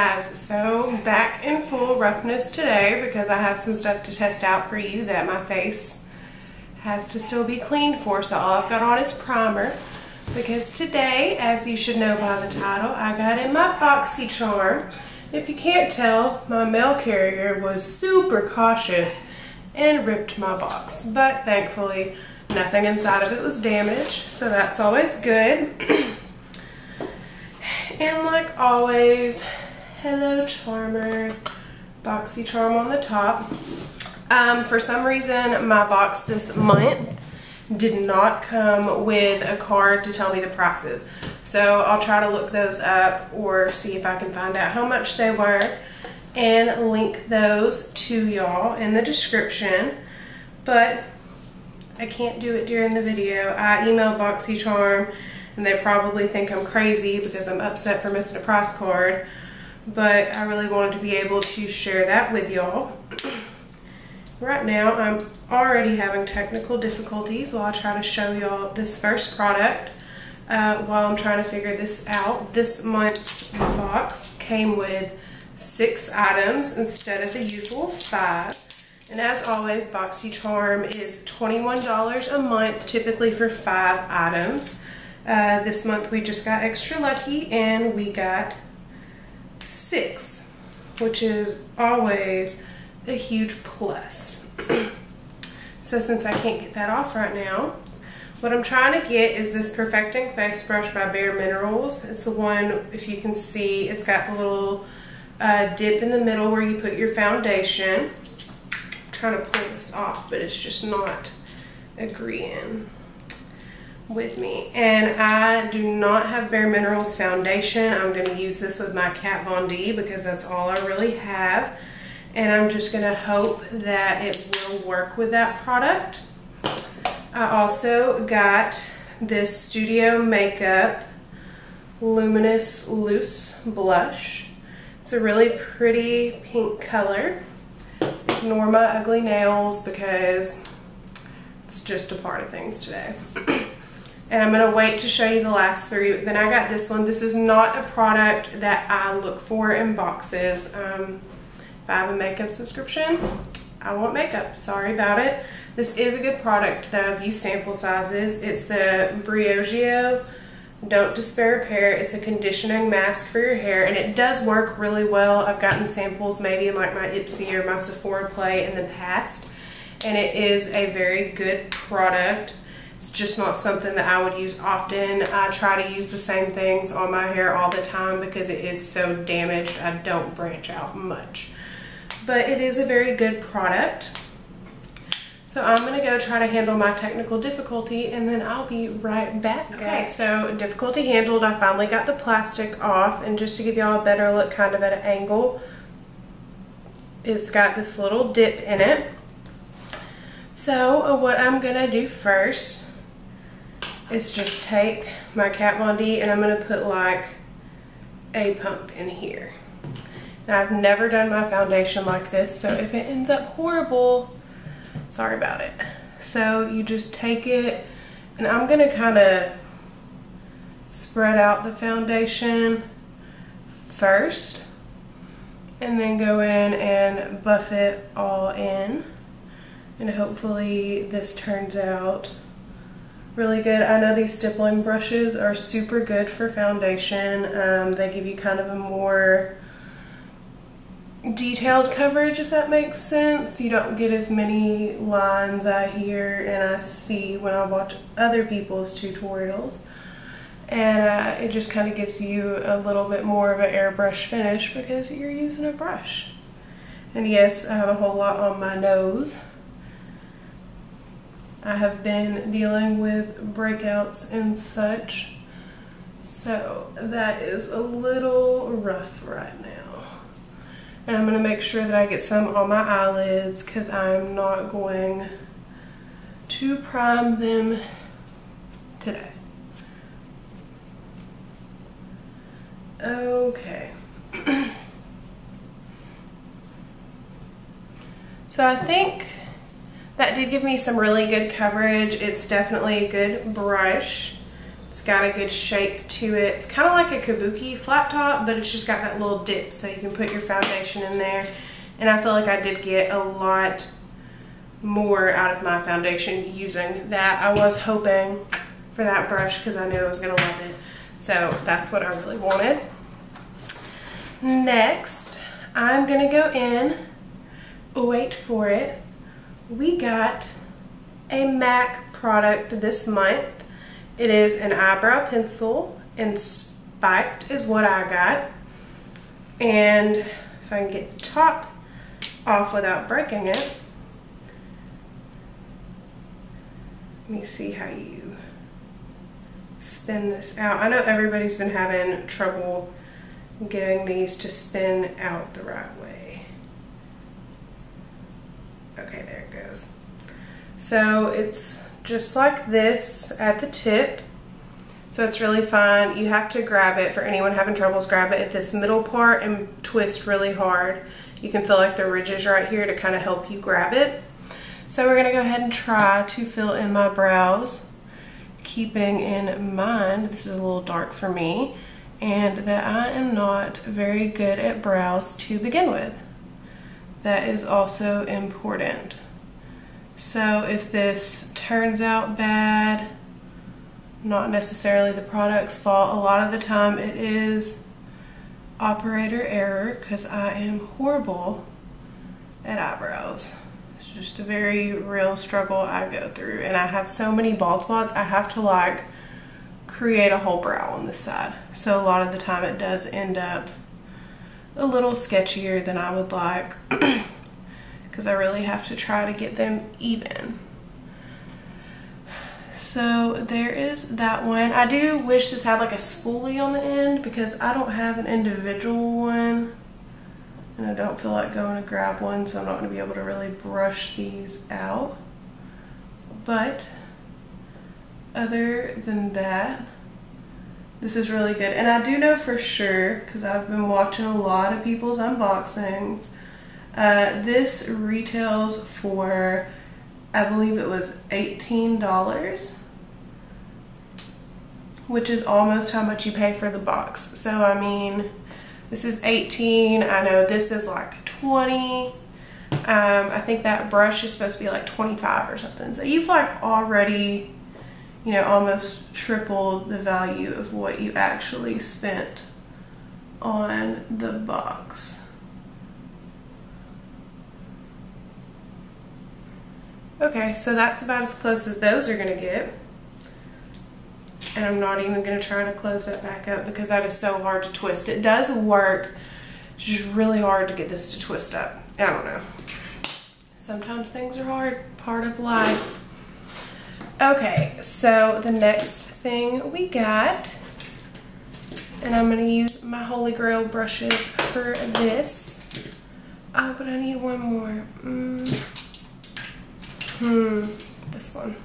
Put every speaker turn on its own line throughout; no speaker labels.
guys, so back in full roughness today because I have some stuff to test out for you that my face has to still be cleaned for. So all I've got on is primer because today, as you should know by the title, I got in my BoxyCharm. If you can't tell, my mail carrier was super cautious and ripped my box. But thankfully, nothing inside of it was damaged, so that's always good. and like always, Hello Charmer, BoxyCharm on the top. Um, for some reason, my box this month did not come with a card to tell me the prices. So I'll try to look those up or see if I can find out how much they were and link those to y'all in the description. But I can't do it during the video. I emailed BoxyCharm and they probably think I'm crazy because I'm upset for missing a price card but I really wanted to be able to share that with y'all. right now I'm already having technical difficulties while I try to show y'all this first product uh, while I'm trying to figure this out. This month's box came with six items instead of the usual five. And as always, BoxyCharm is $21 a month, typically for five items. Uh, this month we just got extra lucky and we got six, which is always a huge plus. so since I can't get that off right now, what I'm trying to get is this Perfecting Face Brush by Bare Minerals. It's the one, if you can see, it's got the little uh, dip in the middle where you put your foundation. I'm trying to pull this off, but it's just not agreeing with me. And I do not have Bare Minerals foundation. I'm going to use this with my Kat Von D because that's all I really have. And I'm just going to hope that it will work with that product. I also got this Studio Makeup Luminous Loose Blush. It's a really pretty pink color. Ignore my ugly nails because it's just a part of things today. and I'm going to wait to show you the last three. Then I got this one. This is not a product that I look for in boxes. Um, if I have a makeup subscription, I want makeup. Sorry about it. This is a good product though. I've used sample sizes. It's the Briogeo Don't Despair Repair. It's a conditioning mask for your hair and it does work really well. I've gotten samples maybe in like my Ipsy or my Sephora Play in the past and it is a very good product. It's just not something that I would use often. I try to use the same things on my hair all the time because it is so damaged. I don't branch out much. But it is a very good product. So I'm going to go try to handle my technical difficulty and then I'll be right back. Okay, so difficulty handled. I finally got the plastic off and just to give y'all a better look kind of at an angle, it's got this little dip in it. So uh, what I'm going to do first is just take my Kat Von D and I'm going to put like a pump in here. Now I've never done my foundation like this, so if it ends up horrible, sorry about it. So you just take it, and I'm going to kind of spread out the foundation first, and then go in and buff it all in. And hopefully this turns out really good. I know these stippling brushes are super good for foundation. Um, they give you kind of a more detailed coverage if that makes sense. You don't get as many lines I hear and I see when I watch other people's tutorials. And uh, it just kind of gives you a little bit more of an airbrush finish because you're using a brush. And yes, I have a whole lot on my nose. I have been dealing with breakouts and such. So that is a little rough right now. And I'm going to make sure that I get some on my eyelids because I'm not going to prime them today. Okay. so I think that did give me some really good coverage. It's definitely a good brush. It's got a good shape to it. It's kind of like a kabuki flat top, but it's just got that little dip so you can put your foundation in there. And I feel like I did get a lot more out of my foundation using that. I was hoping for that brush because I knew I was going to love it. So that's what I really wanted. Next, I'm going to go in, wait for it. We got a MAC product this month. It is an eyebrow pencil and spiked is what I got. And if I can get the top off without breaking it, let me see how you spin this out. I know everybody's been having trouble getting these to spin out the right way. Okay, there it goes. So it's just like this at the tip. So it's really fun. You have to grab it, for anyone having troubles, grab it at this middle part and twist really hard. You can feel like the ridges right here to kind of help you grab it. So we're gonna go ahead and try to fill in my brows, keeping in mind, this is a little dark for me, and that I am not very good at brows to begin with. That is also important. So if this turns out bad, not necessarily the product's fault, a lot of the time it is operator error because I am horrible at eyebrows. It's just a very real struggle I go through and I have so many bald spots I have to like create a whole brow on this side. So a lot of the time it does end up a little sketchier than I would like because I really have to try to get them even. So there is that one. I do wish this had like a spoolie on the end because I don't have an individual one and I don't feel like going to grab one so I'm not going to be able to really brush these out. But other than that, this is really good. And I do know for sure, because I've been watching a lot of people's unboxings, uh, this retails for, I believe it was $18, which is almost how much you pay for the box. So, I mean, this is 18. I know this is like 20. Um, I think that brush is supposed to be like 25 or something. So you've like already you know, almost triple the value of what you actually spent on the box. Okay, so that's about as close as those are going to get. And I'm not even going to try to close that back up because that is so hard to twist. It does work. It's just really hard to get this to twist up. I don't know. Sometimes things are hard. Part of life. Okay, so the next thing we got, and I'm going to use my Holy Grail brushes for this. Oh, but I need one more. Mm. Hmm, this one.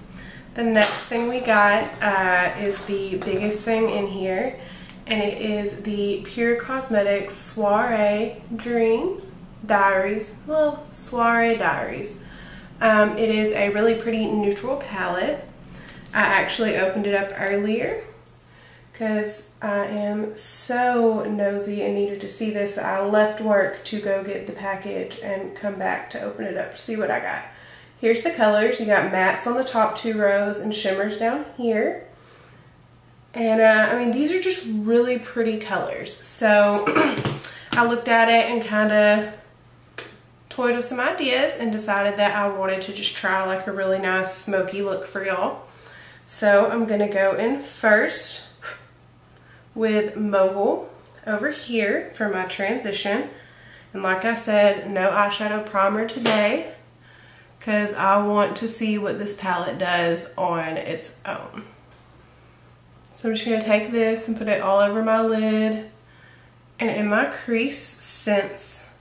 The next thing we got uh, is the biggest thing in here, and it is the Pur Cosmetics Soiree Dream Diaries. Well, Soiree Diaries. Um, it is a really pretty neutral palette. I actually opened it up earlier because I am so nosy and needed to see this. I left work to go get the package and come back to open it up to see what I got. Here's the colors. You got mattes on the top two rows and shimmers down here. And uh, I mean, these are just really pretty colors. So I looked at it and kind of toyed with some ideas and decided that I wanted to just try like a really nice smoky look for y'all. So I'm going to go in first with Mogul over here for my transition. And like I said, no eyeshadow primer today because I want to see what this palette does on its own. So I'm just going to take this and put it all over my lid and in my crease since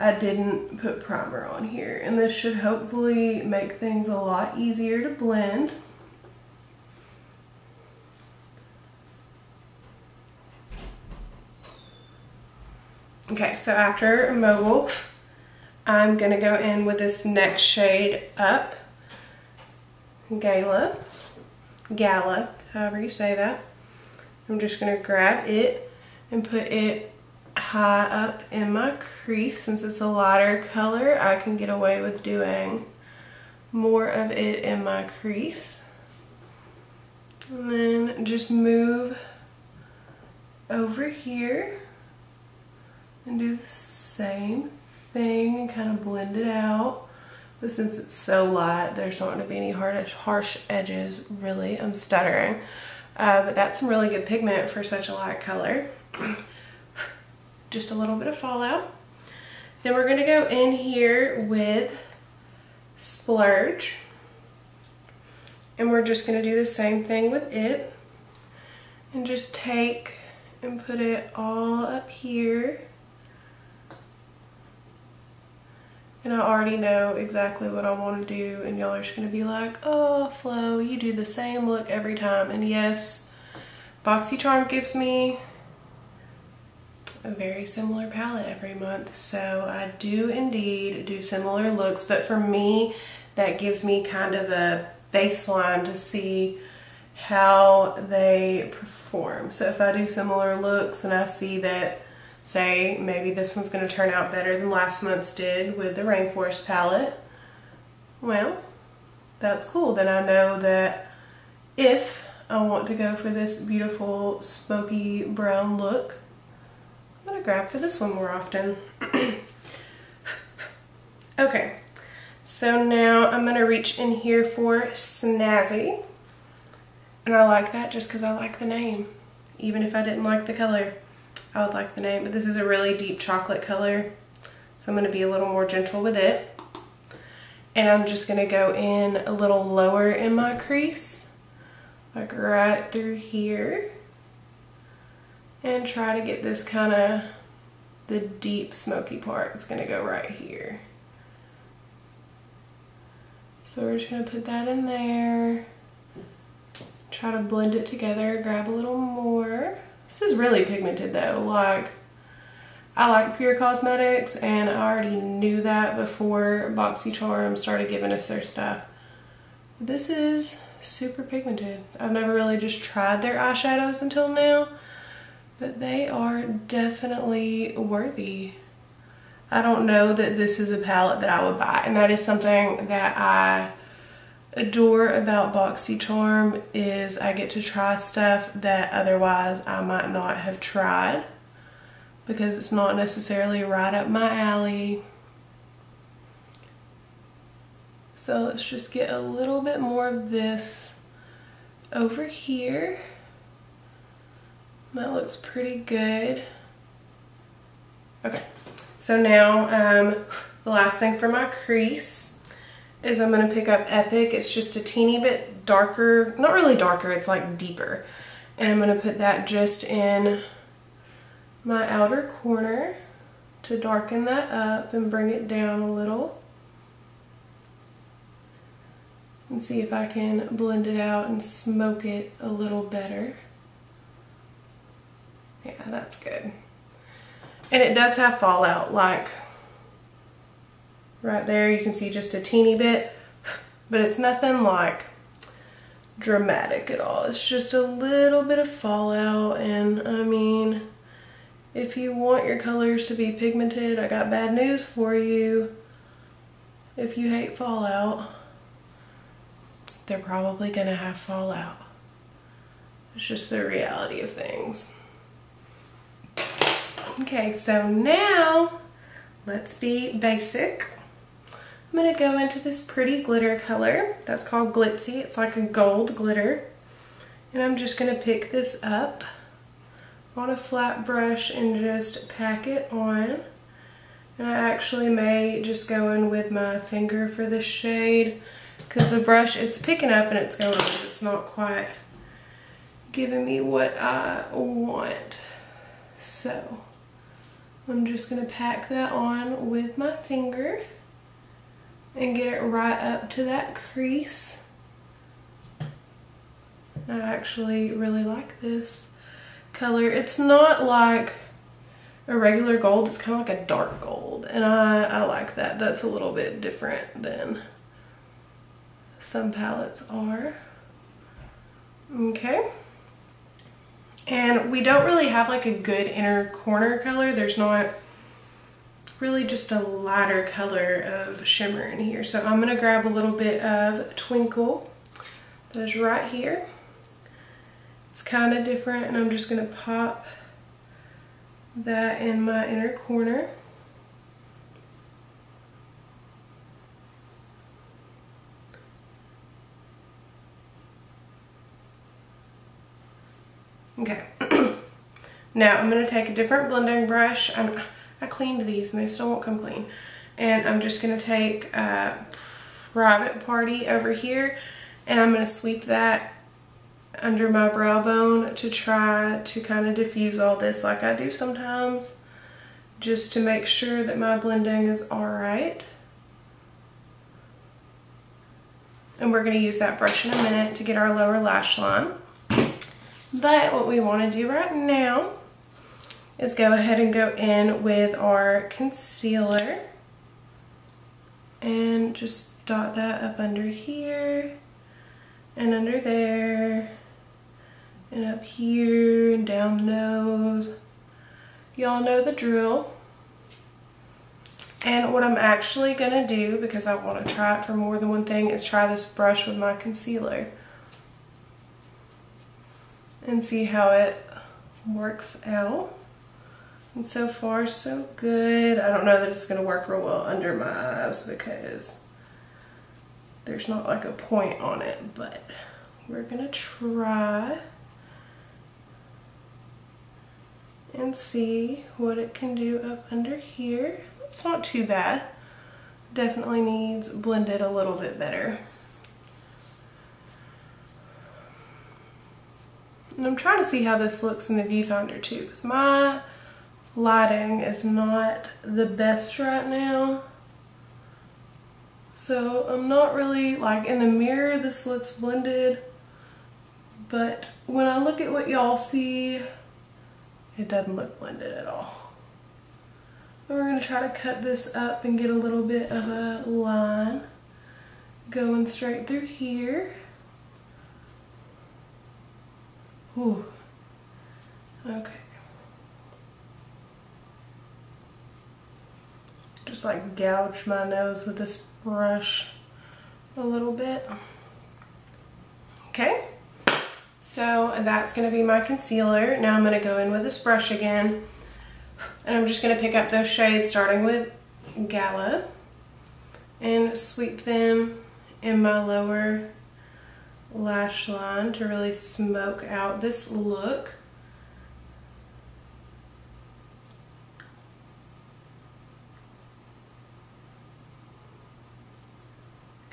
I didn't put primer on here. And this should hopefully make things a lot easier to blend. Okay, so after Mogul, I'm going to go in with this next shade up, Gala, Gala, however you say that. I'm just going to grab it and put it high up in my crease. Since it's a lighter color, I can get away with doing more of it in my crease. And then just move over here and do the same thing and kind of blend it out. But since it's so light, there's not going to be any hard, harsh edges, really. I'm stuttering. Uh, but that's some really good pigment for such a light color. Just a little bit of fallout. Then we're going to go in here with Splurge. And we're just going to do the same thing with it. And just take and put it all up here. And I already know exactly what I want to do and y'all are just going to be like, oh Flo, you do the same look every time. And yes, BoxyCharm gives me a very similar palette every month. So I do indeed do similar looks, but for me, that gives me kind of a baseline to see how they perform. So if I do similar looks and I see that say maybe this one's going to turn out better than last month's did with the Rainforest palette, well, that's cool. Then I know that if I want to go for this beautiful smoky brown look, I'm going to grab for this one more often. okay, so now I'm going to reach in here for Snazzy. And I like that just because I like the name, even if I didn't like the color. I would like the name, but this is a really deep chocolate color. So I'm going to be a little more gentle with it. And I'm just going to go in a little lower in my crease, like right through here. And try to get this kind of, the deep smoky part. It's going to go right here. So we're just going to put that in there. Try to blend it together, grab a little more. This is really pigmented though. Like, I like Pur Cosmetics and I already knew that before BoxyCharm started giving us their stuff. This is super pigmented. I've never really just tried their eyeshadows until now, but they are definitely worthy. I don't know that this is a palette that I would buy, and that is something that I adore about BoxyCharm is I get to try stuff that otherwise I might not have tried because it's not necessarily right up my alley. So let's just get a little bit more of this over here. That looks pretty good. Okay, so now um, the last thing for my crease is I'm going to pick up Epic. It's just a teeny bit darker, not really darker, it's like deeper. And I'm going to put that just in my outer corner to darken that up and bring it down a little. And see if I can blend it out and smoke it a little better. Yeah, that's good. And it does have fallout, like Right there you can see just a teeny bit, but it's nothing like dramatic at all. It's just a little bit of fallout and I mean, if you want your colors to be pigmented, I got bad news for you. If you hate fallout, they're probably gonna have fallout. It's just the reality of things. Okay, so now let's be basic. I'm going to go into this pretty glitter color. That's called Glitzy. It's like a gold glitter. And I'm just going to pick this up on a flat brush and just pack it on. And I actually may just go in with my finger for the shade because the brush, it's picking up and it's going, but it's not quite giving me what I want. So I'm just going to pack that on with my finger and get it right up to that crease. I actually really like this color. It's not like a regular gold, it's kind of like a dark gold and I, I like that. That's a little bit different than some palettes are. Okay. And we don't really have like a good inner corner color. There's not really just a lighter color of shimmer in here. So I'm going to grab a little bit of Twinkle that is right here. It's kind of different and I'm just going to pop that in my inner corner. Okay. now I'm going to take a different blending brush. I'm, I cleaned these and they still won't come clean. And I'm just going to take a Private Party over here and I'm going to sweep that under my brow bone to try to kind of diffuse all this like I do sometimes just to make sure that my blending is alright. And we're going to use that brush in a minute to get our lower lash line. But what we want to do right now is go ahead and go in with our concealer and just dot that up under here and under there and up here and down the nose. Y'all know the drill. And what I'm actually going to do, because I want to try it for more than one thing, is try this brush with my concealer. And see how it works out. And so far, so good. I don't know that it's going to work real well under my eyes because there's not like a point on it, but we're going to try and see what it can do up under here. It's not too bad. Definitely needs blended a little bit better. And I'm trying to see how this looks in the viewfinder too, because my lighting is not the best right now. So I'm not really, like in the mirror this looks blended, but when I look at what y'all see, it doesn't look blended at all. we're going to try to cut this up and get a little bit of a line going straight through here. Ooh. Okay. Just like gouge my nose with this brush a little bit. Okay, so that's going to be my concealer. Now I'm going to go in with this brush again and I'm just going to pick up those shades starting with Gala and sweep them in my lower lash line to really smoke out this look.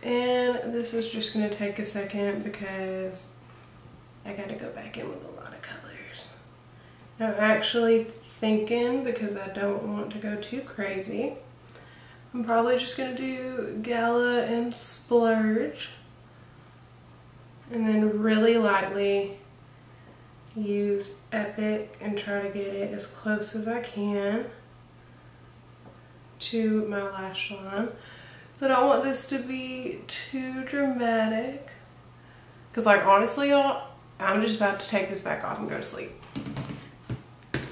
And this is just going to take a second because I got to go back in with a lot of colors. I'm actually thinking, because I don't want to go too crazy, I'm probably just going to do Gala and Splurge. And then really lightly use Epic and try to get it as close as I can to my lash line. So I don't want this to be too dramatic. Because like honestly y'all, I'm just about to take this back off and go to sleep.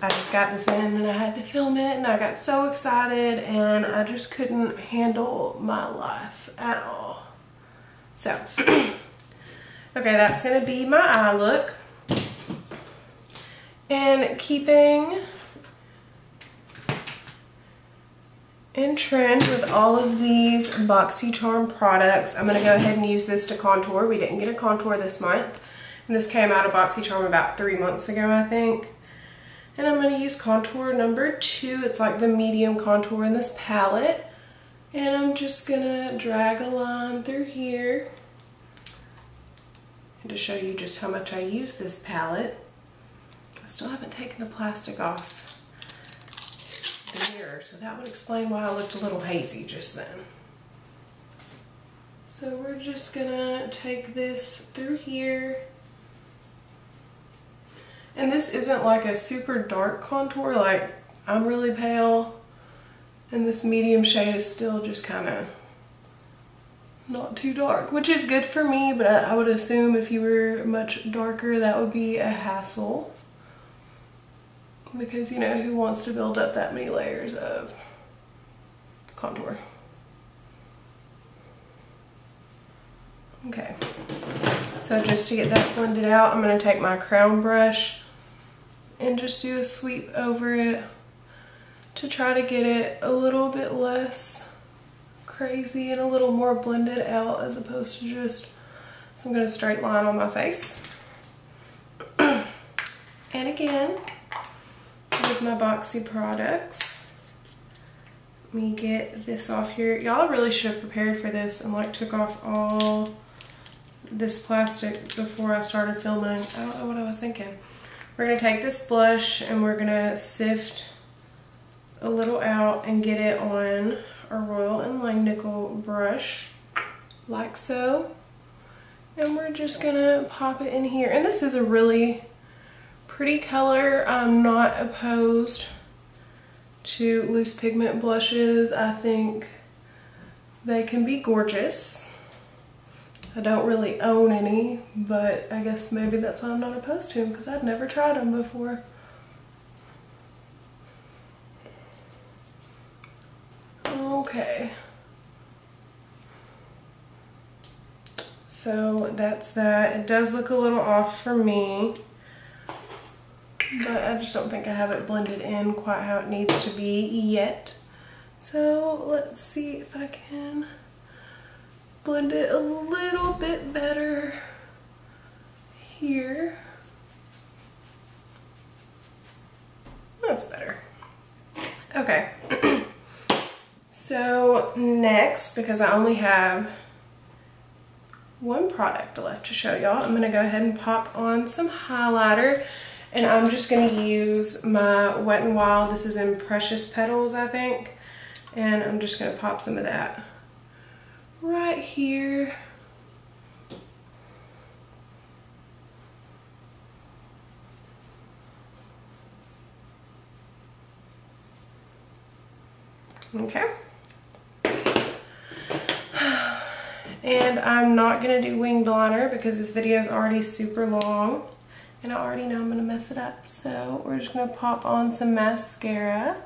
I just got this in and I had to film it and I got so excited and I just couldn't handle my life at all. So, okay, that's to be my eye look. And keeping in trend with all of these BoxyCharm products. I'm going to go ahead and use this to contour. We didn't get a contour this month. And this came out of BoxyCharm about three months ago, I think. And I'm going to use contour number two. It's like the medium contour in this palette. And I'm just going to drag a line through here. And to show you just how much I use this palette. I still haven't taken the plastic off the mirror, so that would explain why I looked a little hazy just then. So we're just gonna take this through here. And this isn't like a super dark contour, like I'm really pale and this medium shade is still just kind of not too dark, which is good for me, but I, I would assume if you were much darker, that would be a hassle. Because, you know, who wants to build up that many layers of contour? Okay, so just to get that blended out, I'm going to take my crown brush and just do a sweep over it to try to get it a little bit less crazy and a little more blended out as opposed to just, so I'm going to straight line on my face. and again, with my Boxy products, let me get this off here. Y'all really should have prepared for this and like took off all this plastic before I started filming. I don't know what I was thinking. We're going to take this blush and we're going to sift a little out and get it on a Royal and Langnickel brush like so. And we're just going to pop it in here. And this is a really pretty color. I'm not opposed to loose pigment blushes. I think they can be gorgeous. I don't really own any, but I guess maybe that's why I'm not opposed to them because I'd never tried them before. Okay. So that's that. It does look a little off for me, but I just don't think I have it blended in quite how it needs to be yet. So let's see if I can blend it a little bit better here. That's better. Okay. so next, because I only have one product left to show y'all, I'm going to go ahead and pop on some highlighter. And I'm just going to use my Wet n Wild. This is in Precious Petals, I think. And I'm just going to pop some of that right here. Okay. And I'm not going to do winged liner because this video is already super long. And I already know I'm going to mess it up. So we're just going to pop on some mascara.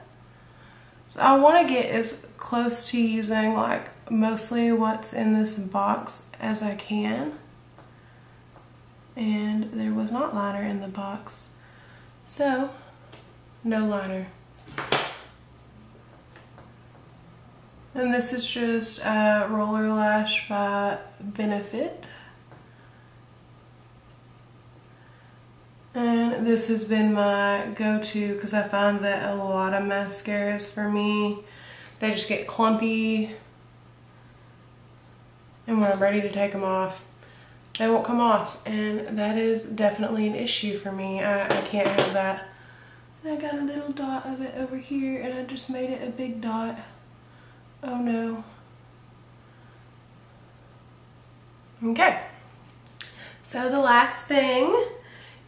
So I want to get as close to using like mostly what's in this box as I can. And there was not liner in the box. So, no liner. And this is just a Roller Lash by Benefit. And this has been my go-to because I find that a lot of mascaras for me, they just get clumpy. And when I'm ready to take them off they won't come off. And that is definitely an issue for me. I, I can't have that. And I got a little dot of it over here and I just made it a big dot. Oh no. Okay. So the last thing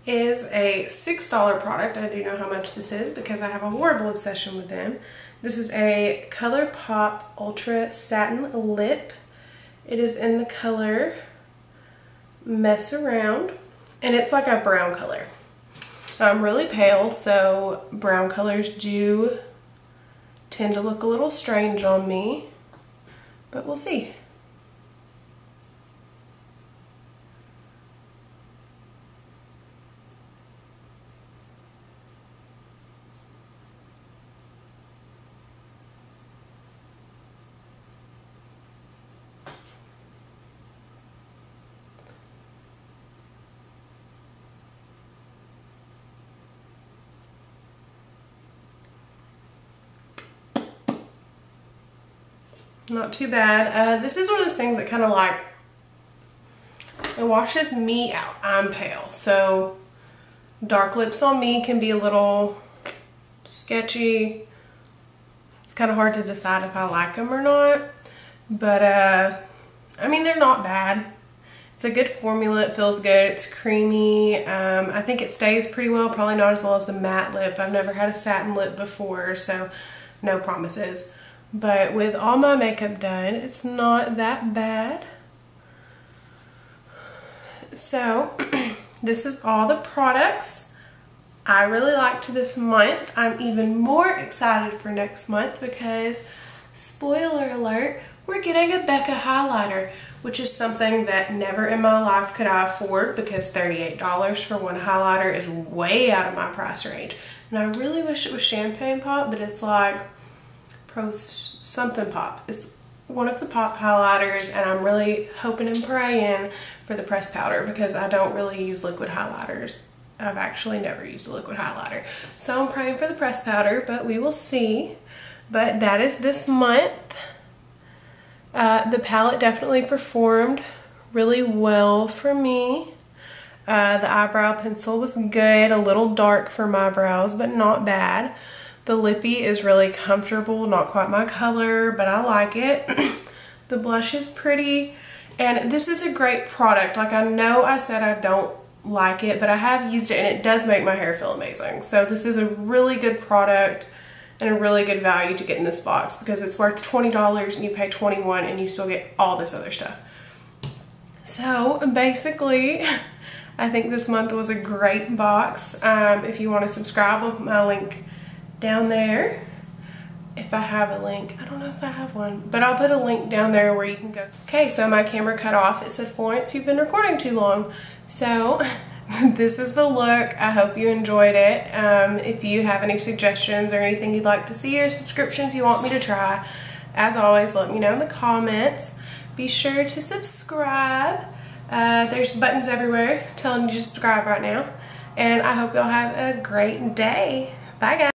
is a $6 product. I do know how much this is because I have a horrible obsession with them. This is a ColourPop Ultra Satin Lip it is in the color Mess Around, and it's like a brown color. I'm really pale, so brown colors do tend to look a little strange on me, but we'll see. Not too bad. Uh, this is one of those things that kind of like, it washes me out. I'm pale. So dark lips on me can be a little sketchy. It's kind of hard to decide if I like them or not. But, uh, I mean, they're not bad. It's a good formula. It feels good. It's creamy. Um, I think it stays pretty well. Probably not as well as the matte lip. I've never had a satin lip before, so no promises. But with all my makeup done, it's not that bad. So, this is all the products I really liked this month. I'm even more excited for next month because, spoiler alert, we're getting a Becca highlighter, which is something that never in my life could I afford because $38 for one highlighter is way out of my price range. And I really wish it was champagne pop, but it's like pro something pop. It's one of the pop highlighters and I'm really hoping and praying for the press powder because I don't really use liquid highlighters. I've actually never used a liquid highlighter. So I'm praying for the press powder, but we will see. But that is this month. Uh, the palette definitely performed really well for me. Uh, the eyebrow pencil was good, a little dark for my brows, but not bad. The lippy is really comfortable, not quite my color, but I like it. the blush is pretty, and this is a great product. Like I know I said I don't like it, but I have used it and it does make my hair feel amazing. So this is a really good product and a really good value to get in this box because it's worth $20 and you pay 21 and you still get all this other stuff. So basically, I think this month was a great box. Um, if you want to subscribe, my link down there. If I have a link, I don't know if I have one, but I'll put a link down there where you can go. Okay, so my camera cut off. It said, Florence, you've been recording too long. So this is the look. I hope you enjoyed it. Um, if you have any suggestions or anything you'd like to see or subscriptions you want me to try, as always, let me know in the comments. Be sure to subscribe. Uh, there's buttons everywhere telling you to subscribe right now. And I hope y'all have a great day. Bye, guys.